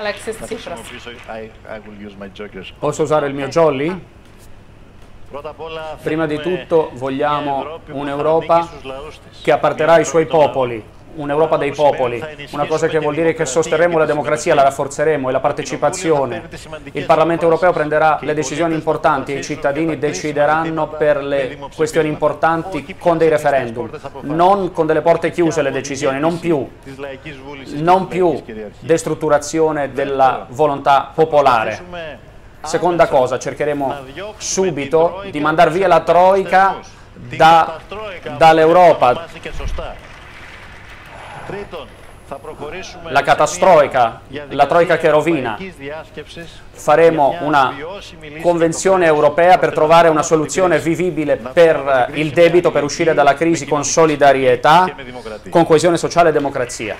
Alexis Tsipras. Posso usare il mio jolly? Ah. Prima di tutto vogliamo un'Europa che apparterà ai suoi popoli un'Europa dei popoli, una cosa che vuol dire che sosterremo la democrazia, la rafforzeremo e la partecipazione. Il Parlamento europeo prenderà le decisioni importanti e i cittadini decideranno per le questioni importanti con dei referendum, non con delle porte chiuse le decisioni, non più, non più destrutturazione della volontà popolare. Seconda cosa, cercheremo subito di mandare via la Troica da, dall'Europa la catastroica, la troica che rovina. Faremo una convenzione europea per trovare una soluzione vivibile per il debito, per uscire dalla crisi con solidarietà, con coesione sociale e democrazia.